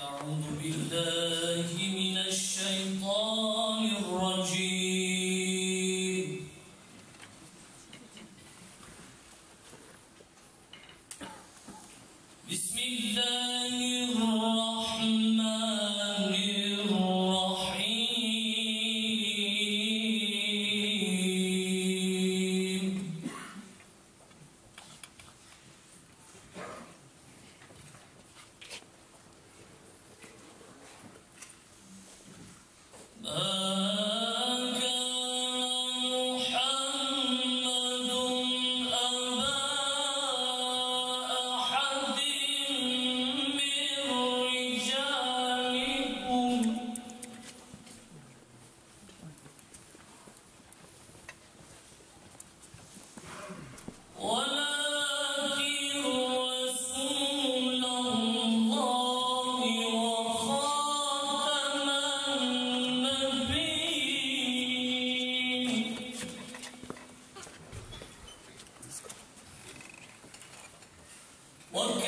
أعوذ بالله One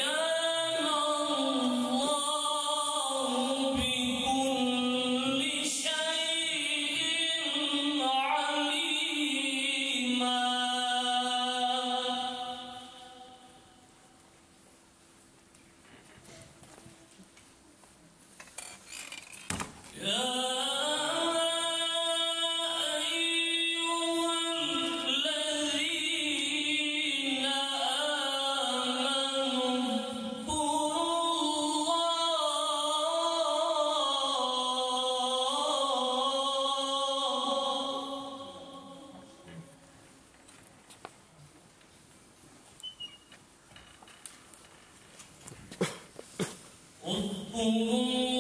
Oh.